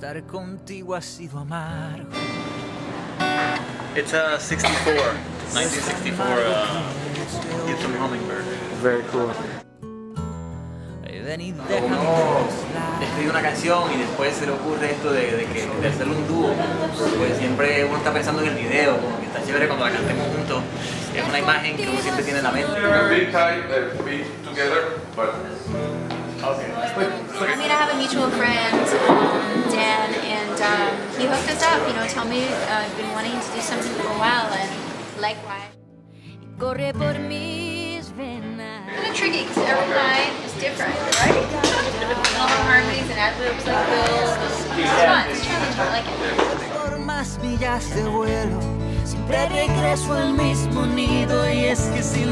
estar contigo ha sido amargo. It's a 64, 1964 uh, Gibson Hummingbird. Very cool. Ven y Uno déjame escribe una canción y después se le ocurre esto de, de que, de hacerle un dúo. Pues siempre uno está pensando en el video, como que está chévere cuando la cantemos juntos. Es una imagen que uno siempre tiene en la mente. Be tight and be together, but I mean, I have a mutual friend, hooked us up. You know, tell me uh, I've been wanting to do something for a while, and likewise. Corre por mis venas. Kind of tricky because every line is different, right? All the harmonies and ad libs like Bill. It's fun. It's challenging. I like it. por más millas de vuelo. Siempre regreso al mismo nido y es que sin